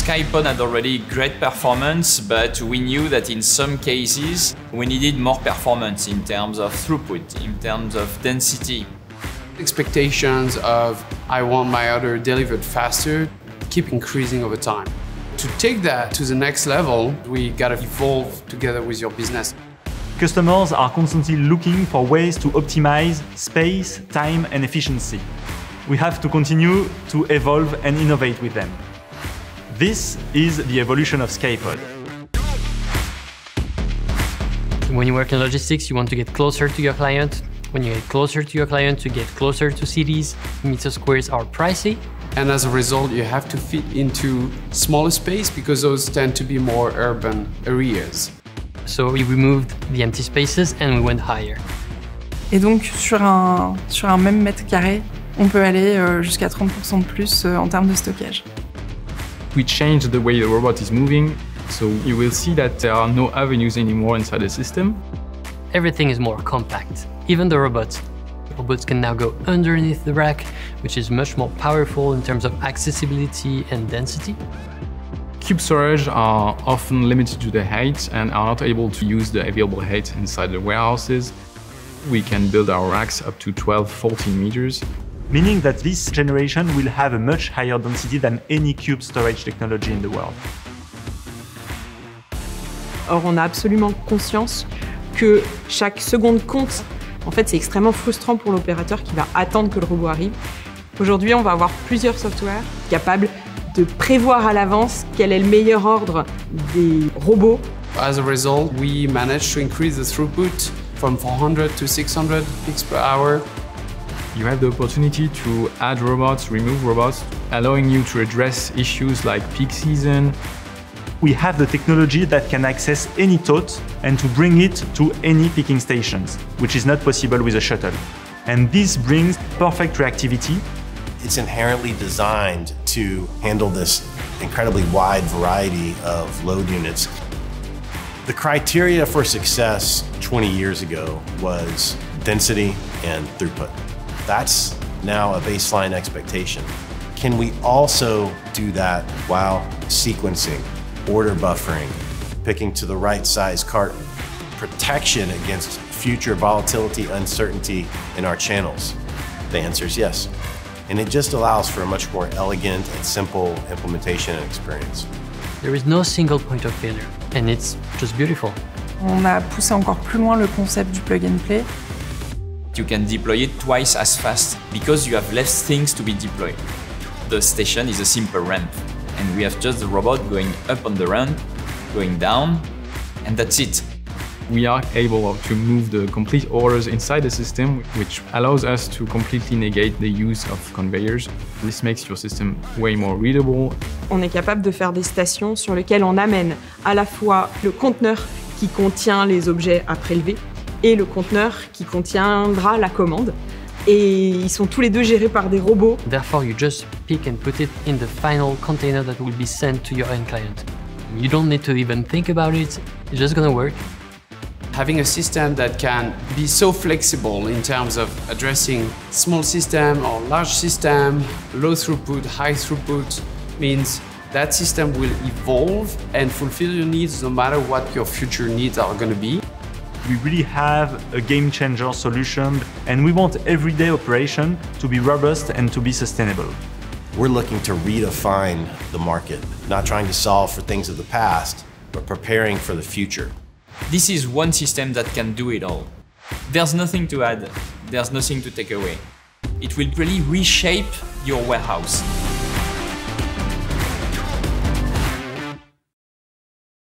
Skypod had already great performance, but we knew that in some cases we needed more performance in terms of throughput, in terms of density. Expectations of I want my order delivered faster keep increasing over time. To take that to the next level, we gotta evolve together with your business. Customers are constantly looking for ways to optimize space, time, and efficiency. We have to continue to evolve and innovate with them. This is the evolution of Skypod. When you work in logistics, you want to get closer to your client. When you get closer to your client, you get closer to cities. Meter squares are pricey. And as a result, you have to fit into smaller space because those tend to be more urban areas. So we removed the empty spaces and we went higher. Et donc sur un, sur un même mètre carré, on peut aller euh, jusqu'à 30% de plus euh, en termes de stockage. We changed the way the robot is moving, so you will see that there are no avenues anymore inside the system. Everything is more compact, even the robots. Robots can now go underneath the rack, which is much more powerful in terms of accessibility and density. Cube storage are often limited to the height and are not able to use the available height inside the warehouses. We can build our racks up to 12, 14 meters. Meaning that this generation will have a much higher density than any cube storage technology in the world. Or, on a absolument conscience que chaque seconde compte. En fait, c'est extrêmement frustrant pour l'opérateur qui va attendre que le robot arrive. Aujourd'hui, on va avoir plusieurs softwares capables de prévoir à l'avance quel est le meilleur ordre des robots. As a result, we managed to increase the throughput from 400 to 600 picks per hour You have the opportunity to add robots, remove robots, allowing you to address issues like peak season. We have the technology that can access any tote and to bring it to any picking stations, which is not possible with a shuttle. And this brings perfect reactivity. It's inherently designed to handle this incredibly wide variety of load units. The criteria for success 20 years ago was density and throughput. That's now a baseline expectation. Can we also do that while sequencing, order buffering, picking to the right size carton, protection against future volatility, uncertainty in our channels? The answer is yes. And it just allows for a much more elegant and simple implementation and experience. There is no single point of failure, and it's just beautiful. On a poussé encore plus loin le concept du plug and play. You can deploy it twice as fast because you have less things to be deployed. The station is a simple ramp, and we have just the robot going up on the ramp, going down, and that's it. We are able to move the complete orders inside the system, which allows us to completely negate the use of conveyors. This makes your system way more readable. On est capable de faire des stations sur lesquelles on amène à la fois le conteneur qui contient les objets à prélever et le conteneur qui contiendra la commande. Et ils sont tous les deux gérés par des robots. Therefore, you just pick and put it in the final container that will be sent to your end client. You don't need to even think about it, it's just gonna work. Having a system that can be so flexible in terms of addressing small system or large system, low throughput, high throughput, means that system will evolve and fulfill your needs no matter what your future needs are going to be. We really have a game changer solution and we want everyday operation to be robust and to be sustainable. We're looking to redefine the market, not trying to solve for things of the past, but preparing for the future. This is one system that can do it all. There's nothing to add, there's nothing to take away. It will really reshape your warehouse.